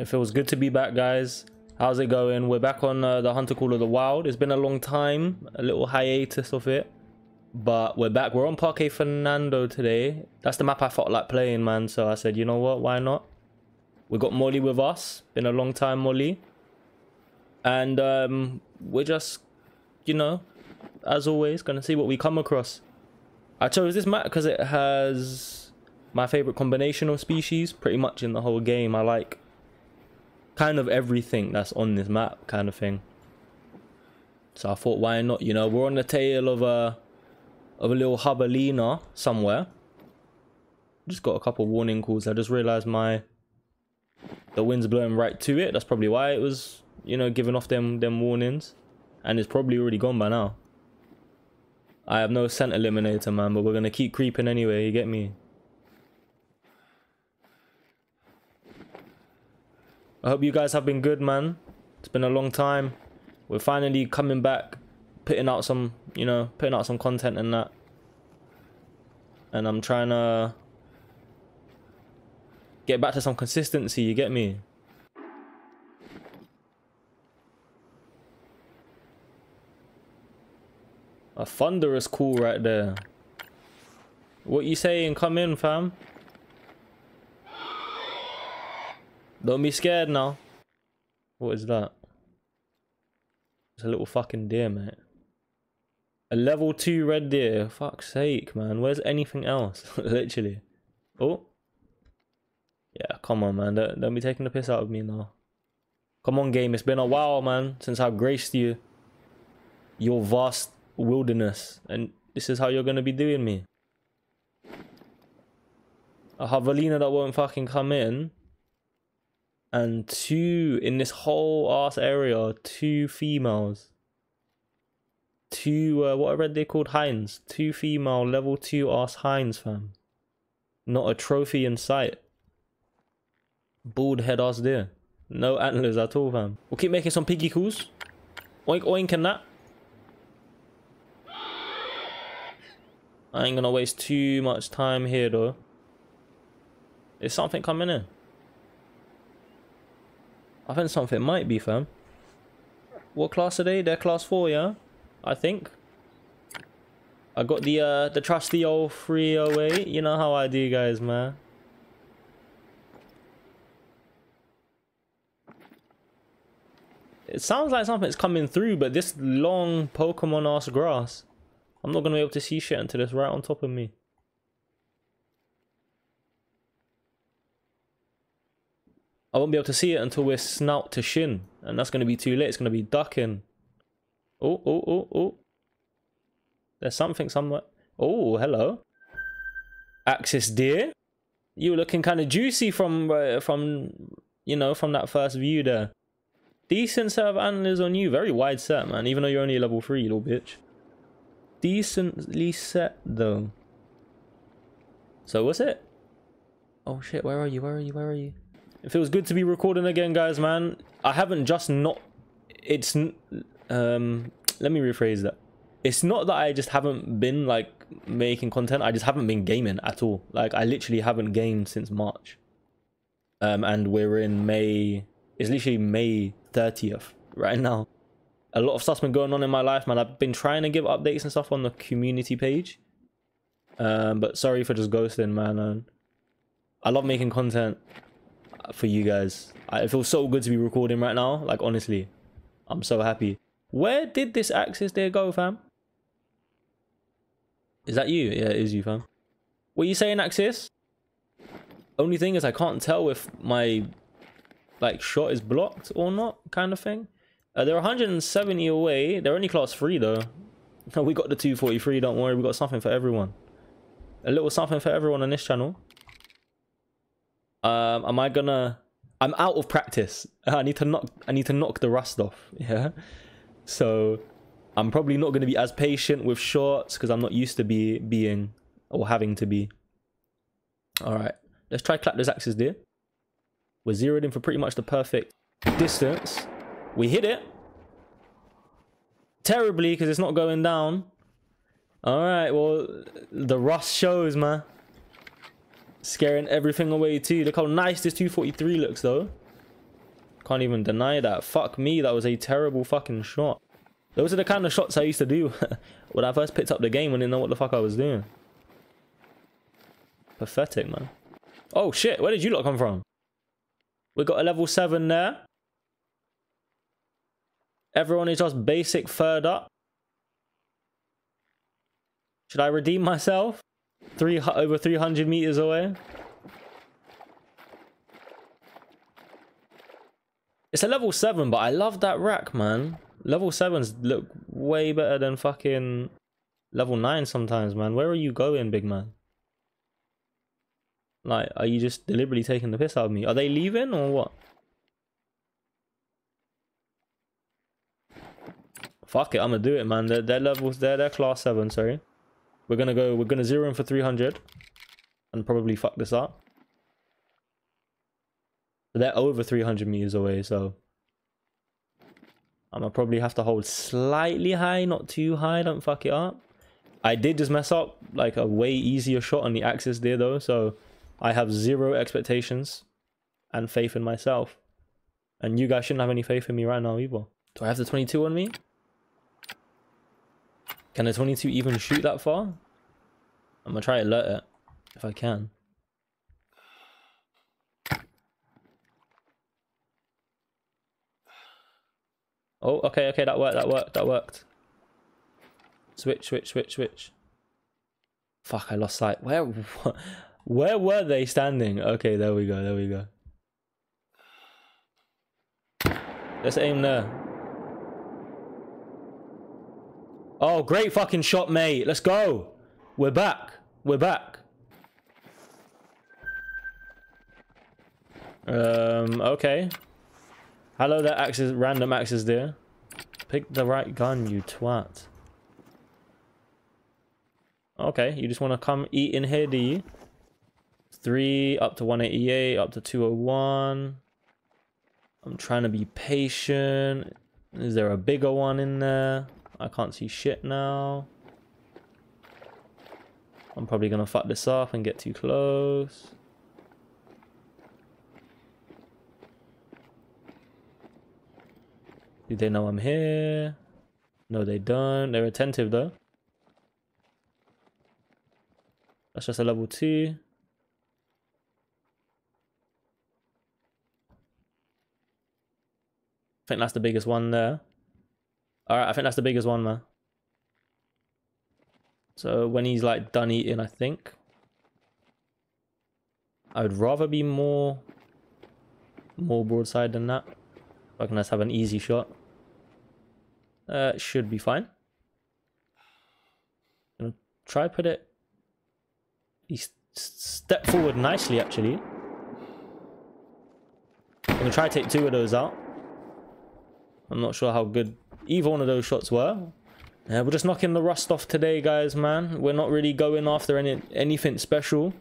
It feels good to be back, guys. How's it going? We're back on uh, the Hunter Call of the Wild. It's been a long time, a little hiatus of it. But we're back. We're on Parque Fernando today. That's the map I felt like playing, man. So I said, you know what? Why not? We got Molly with us. Been a long time, Molly. And um, we're just, you know, as always, going to see what we come across. I chose this map because it has my favorite combination of species pretty much in the whole game. I like kind of everything that's on this map kind of thing. So I thought, why not? You know, we're on the tail of a of a little javelina somewhere. Just got a couple warning calls. I just realized my the wind's blowing right to it. That's probably why it was, you know, giving off them them warnings, and it's probably already gone by now. I have no scent eliminator, man, but we're gonna keep creeping anyway. You get me? I hope you guys have been good, man. It's been a long time. We're finally coming back, putting out some, you know, putting out some content and that. And I'm trying to get back to some consistency, you get me? A thunderous call right there. What you saying? Come in, fam. Don't be scared now. What is that? It's a little fucking deer, mate. A level 2 red deer. Fuck's sake, man. Where's anything else? Literally. Oh. Yeah, come on, man. Don't, don't be taking the piss out of me now. Come on, game. It's been a while, man, since I've graced you. Your vast wilderness. And this is how you're going to be doing me. A javelina that won't fucking come in and two in this whole ass area, two females. Two, uh, what I read they called hinds. Two female level two ass hinds, fam. Not a trophy in sight. Bald head ass deer. No antlers at all, fam. We'll keep making some piggy calls. Oink oink and that. I ain't gonna waste too much time here though. Is something coming in? I think something might be, fam. What class are they? They're class 4, yeah? I think. I got the uh the trusty old 308. You know how I do, guys, man. It sounds like something's coming through, but this long Pokemon ass grass. I'm not gonna be able to see shit until it's right on top of me. I won't be able to see it until we're snout to shin. And that's going to be too late. It's going to be ducking. Oh, oh, oh, oh. There's something somewhere. Oh, hello. Axis deer. You were looking kind of juicy from, uh, from, you know, from that first view there. Decent set of antlers on you. Very wide set, man. Even though you're only level 3, little bitch. Decently set, though. So what's it? Oh shit, where are you? Where are you? Where are you? It feels good to be recording again, guys, man. I haven't just not... It's... Um, let me rephrase that. It's not that I just haven't been, like, making content. I just haven't been gaming at all. Like, I literally haven't gamed since March. Um, and we're in May... It's literally May 30th right now. A lot of stuff's been going on in my life, man. I've been trying to give updates and stuff on the community page. Um, but sorry for just ghosting, man. I love making content for you guys. I, it feels so good to be recording right now. Like, honestly, I'm so happy. Where did this axis deer go, fam? Is that you? Yeah, it is you, fam. What are you saying, Axis? Only thing is I can't tell if my like shot is blocked or not, kind of thing. Uh, they're 170 away. They're only class 3 though. we got the 243, don't worry. We got something for everyone. A little something for everyone on this channel. Um, am I gonna? I'm out of practice. I need to knock. I need to knock the rust off. Yeah. So, I'm probably not gonna be as patient with shorts because I'm not used to be being or having to be. All right. Let's try clap those axis deer. We're zeroed in for pretty much the perfect distance. We hit it. Terribly because it's not going down. All right. Well, the rust shows, man. Scaring everything away too. Look how nice this 243 looks though. can't even deny that. Fuck me, that was a terrible fucking shot. Those are the kind of shots I used to do when I first picked up the game and didn't know what the fuck I was doing. Pathetic, man. Oh shit, where did you lot come from? We got a level 7 there. Everyone is just basic third up. Should I redeem myself? Three over 300 meters away. It's a level 7, but I love that rack, man. Level 7s look way better than fucking level 9 sometimes, man. Where are you going, big man? Like, are you just deliberately taking the piss out of me? Are they leaving or what? Fuck it, I'm gonna do it, man. They're, they're levels, they're, they're class 7, sorry. We're gonna go, we're gonna zero in for 300 and probably fuck this up. They're over 300 meters away, so I'm gonna probably have to hold slightly high, not too high, don't fuck it up. I did just mess up like a way easier shot on the axis there though, so I have zero expectations and faith in myself. And you guys shouldn't have any faith in me right now either. Do I have the 22 on me? Can the 22 even shoot that far? I'm gonna try to alert it if I can. Oh, okay, okay, that worked, that worked, that worked. Switch, switch, switch, switch. Fuck, I lost sight. Where, where were they standing? Okay, there we go, there we go. Let's aim there. Oh, great fucking shot, mate. Let's go. We're back. We're back. Um, okay. Hello, that axis, random axis there. Pick the right gun, you twat. Okay, you just want to come eat in here, do you? 3 up to 188, up to 201. I'm trying to be patient. Is there a bigger one in there? I can't see shit now. I'm probably going to fuck this up and get too close. Do they know I'm here? No, they don't. They're attentive though. That's just a level 2. I think that's the biggest one there. Alright, I think that's the biggest one, man. So when he's like done eating, I think. I would rather be more more broadside than that. I can just have an easy shot. Uh, should be fine. Gonna try put it. He step forward nicely, actually. I'm gonna try to take two of those out. I'm not sure how good either one of those shots were. Uh, we're just knocking the rust off today, guys, man. We're not really going after any anything special.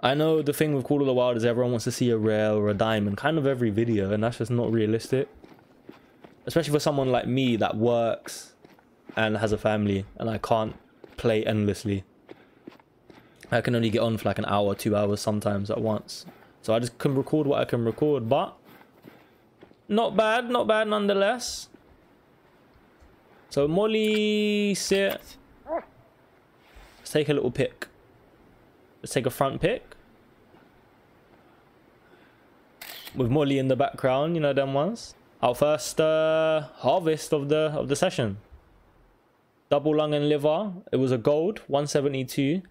I know the thing with Call of the Wild is everyone wants to see a rare or a diamond kind of every video, and that's just not realistic especially for someone like me that works and has a family and I can't play endlessly. I can only get on for like an hour, two hours sometimes at once. So I just can record what I can record, but not bad, not bad nonetheless. So Molly, sit. Let's take a little pick. Let's take a front pick. With Molly in the background, you know them ones our first uh, harvest of the of the session. Double lung and liver. It was a gold, 172.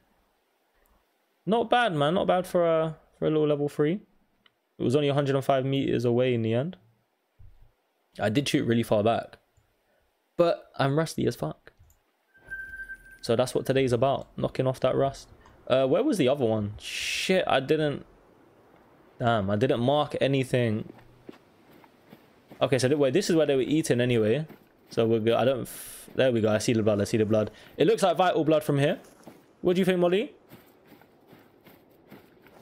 Not bad, man. Not bad for a for a little level three. It was only 105 meters away in the end. I did shoot really far back, but I'm rusty as fuck. So that's what today's about, knocking off that rust. Uh, where was the other one? Shit, I didn't. Damn, I didn't mark anything Okay, so wait, this is where they were eaten anyway. So we're good. I don't... There we go. I see the blood. I see the blood. It looks like vital blood from here. What do you think, Molly?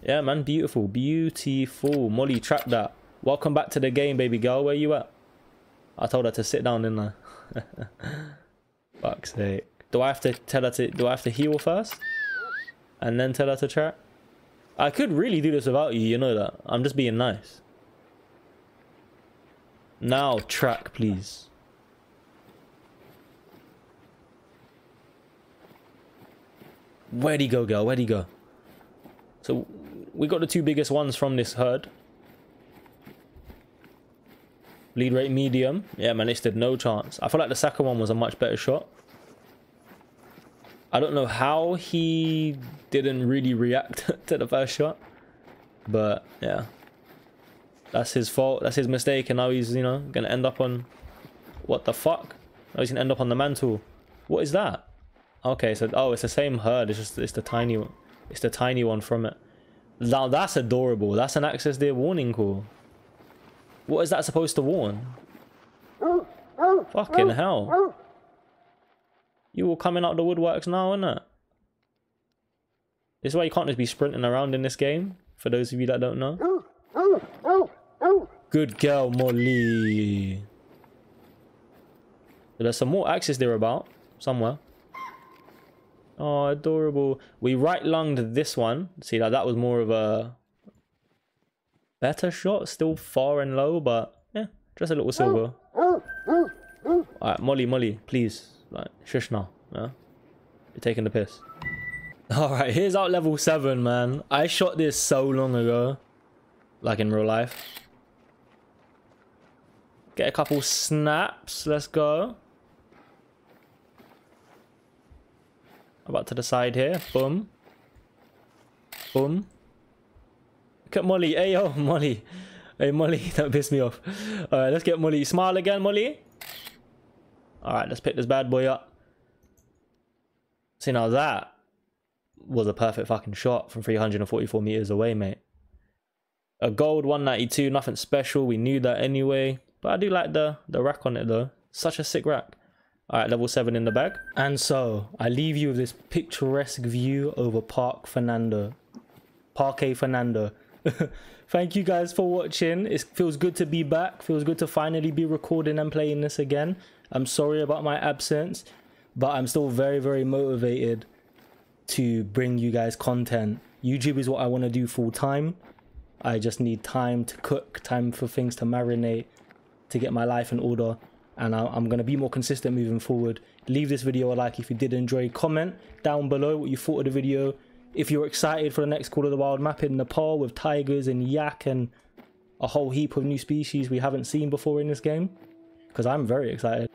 Yeah, man. Beautiful. Beautiful. Molly, trap that. Welcome back to the game, baby girl. Where you at? I told her to sit down, didn't I? Fuck's sake. Do I have to tell her to... Do I have to heel first? And then tell her to trap? I could really do this without you, you know that. I'm just being nice. Now, track, please. Where'd he go, girl? Where'd he go? So, we got the two biggest ones from this herd. Lead rate medium. Yeah, man, it stood no chance. I feel like the second one was a much better shot. I don't know how he didn't really react to the first shot. But, yeah. That's his fault. That's his mistake. And now he's, you know, going to end up on... What the fuck? Now he's going to end up on the mantle. What is that? Okay, so... Oh, it's the same herd. It's just... It's the tiny one. It's the tiny one from it. Now, that's adorable. That's an axis deer warning call. What is that supposed to warn? Fucking hell. You all coming out the woodworks now, innit? This is why you can't just be sprinting around in this game. For those of you that don't know. Good girl, Molly. There's some more axes there about. Somewhere. Oh, adorable. We right lunged this one. See, that that was more of a better shot. Still far and low, but yeah, just a little silver. Alright, Molly, Molly, please. Like, shush now. Yeah? You're taking the piss. Alright, here's our level 7, man. I shot this so long ago. Like in real life. Get a couple snaps. Let's go. About to the side here. Boom. Boom. At Molly. Hey, yo, Molly. Hey, Molly. Don't piss me off. Alright, let's get Molly. Smile again, Molly. Alright, let's pick this bad boy up. See, now that was a perfect fucking shot from 344 meters away, mate. A gold 192, nothing special. We knew that anyway. But I do like the, the rack on it, though. Such a sick rack. Alright, level 7 in the bag. And so, I leave you with this picturesque view over Park Fernando. Parque Fernando. Thank you guys for watching. It feels good to be back. Feels good to finally be recording and playing this again. I'm sorry about my absence, but I'm still very, very motivated to bring you guys content. YouTube is what I want to do full time. I just need time to cook, time for things to marinate, to get my life in order and I'm going to be more consistent moving forward. Leave this video a like if you did enjoy. Comment down below what you thought of the video. If you're excited for the next Call of the Wild map in Nepal with tigers and yak and a whole heap of new species we haven't seen before in this game. Because I'm very excited.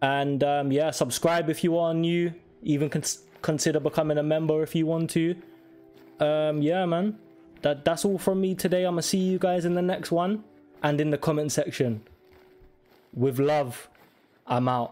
And um, yeah, subscribe if you are new. Even cons consider becoming a member if you want to. Um, yeah, man. That, that's all from me today. I'm to see you guys in the next one. And in the comment section. With love, I'm out.